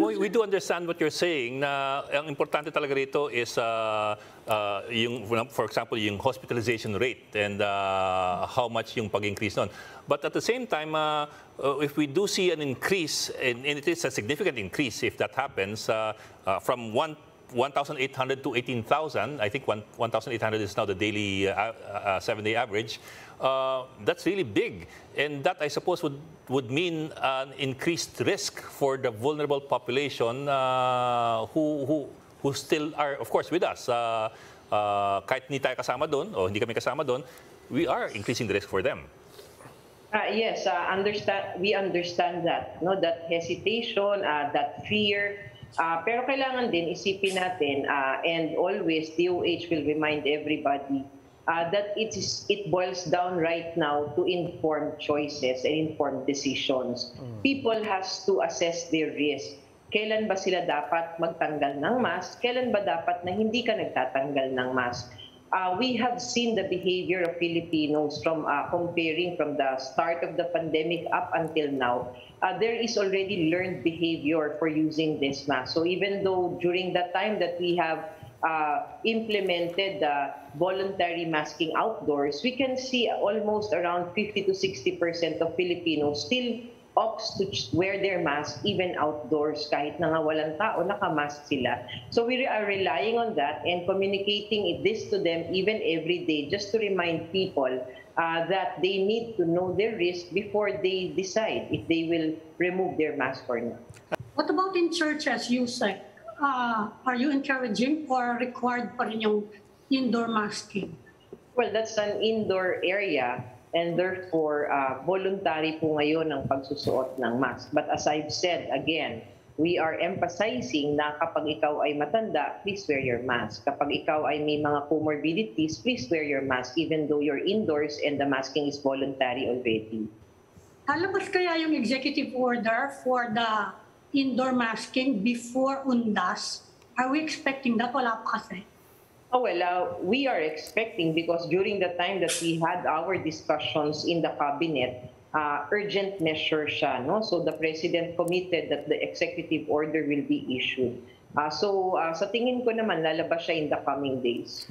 We, we do understand what you're saying na ang importante talaga rito is uh, uh, yung for example yung hospitalization rate and uh, how much yung pag-increase nun. But at the same time uh, uh, if we do see an increase and, and it is a significant increase if that happens uh, uh, from one 1,800 to 18,000. I think 1,800 is now the daily uh, uh, seven-day average. Uh, that's really big. And that, I suppose, would, would mean an increased risk for the vulnerable population uh, who, who, who still are, of course, with us. Uh, uh, kahit hindi tayo kasama doon o hindi kami kasama doon, we are increasing the risk for them. Uh, yes, uh, understand, we understand that, no, that hesitation, uh, that fear, Uh, pero kailangan din isipin natin uh, and always DOH will remind everybody uh, that it is it boils down right now to informed choices and informed decisions. Mm. People has to assess their risk. Kailan ba sila dapat magtanggal ng mask? Kailan ba dapat na hindi ka nagtatanggal ng mask? Uh, we have seen the behavior of Filipinos from uh, comparing from the start of the pandemic up until now. Uh, there is already learned behavior for using this mask. So even though during the time that we have uh, implemented the voluntary masking outdoors, we can see almost around 50 to 60 percent of Filipinos still opts to wear their mask even outdoors kahit na nga walang tao, nakamask sila. So we are relying on that and communicating this to them even every day just to remind people uh, that they need to know their risk before they decide if they will remove their mask or not. What about in churches, Yusek? Uh, are you encouraging or required pa rin yung indoor masking? Well, that's an indoor area and therefore uh, voluntary po ngayon ang pagsusuot ng mask. But as I've said again, we are emphasizing na kapag ikaw ay matanda, please wear your mask. Kapag ikaw ay may mga comorbidities, please wear your mask even though you're indoors and the masking is voluntary already. Halabas kaya yung executive order for the indoor masking before UNDAS? Are we expecting that? Wala pa kasi. Oh, well, uh, we are expecting because during the time that we had our discussions in the cabinet, uh, urgent measure siya. No? So the President committed that the executive order will be issued. Uh, so uh, sa tingin ko naman, lalabas siya in the coming days.